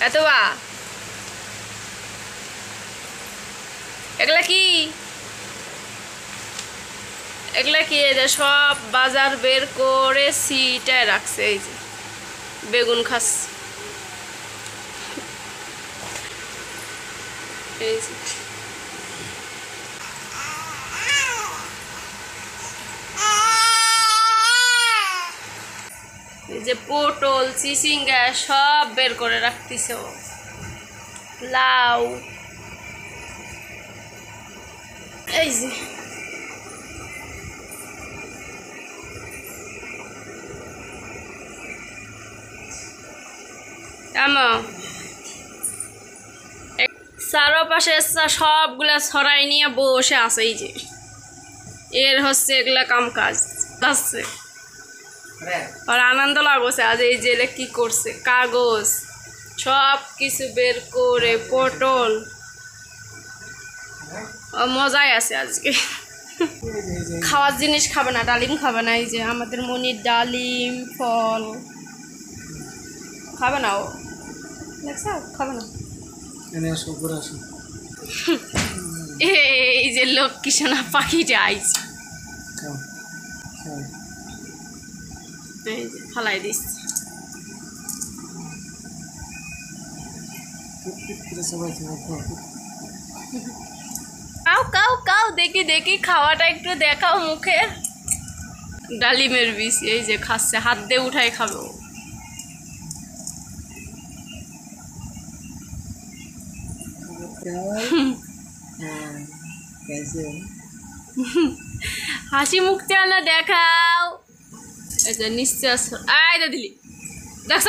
এত বা। এগুলা কি? এগুলা কি? এই যে সব বাজার বের করে সিটায় রাখছে, এই যে বেগুন খাস। এই যে। যে পটল চিচিঙ্গা সব বের করে রাখতেছে। লাউ। এই যে। আমা। চারোপাশে সবগুলা ছড়াই নিয়ে বসে আছে এই যে। এর হচ্ছে এগুলা কাম কাজ। আছে আর আনন্দ লাগছে আজ এই জেলে কি করছে? কাগজ সব কিছু বের করে পটল। মজাই আছে আজকে। খাওয়ার জিনিস খাবে না ডালিম খাবে না এই যে আমাদের মনির ডালিম ফল। খাবে না ও? খাবে না। এই যে লক্ষ্মী সোনা পাখিটা আইছে। এই যে ফালাই দিচ্ছে কাও কাও কাও দেখি দেখি খাওয়াটা একটু দেখাও মুখে ডালিমের বিষ এই যে খাচ্ছে হাত দিয়ে উঠাই খাবে হ্যাঁ হাসি মুখটা না দেখাও এই যে নিশ্চয় আয় দিলি। দেখছ?